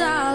eyes are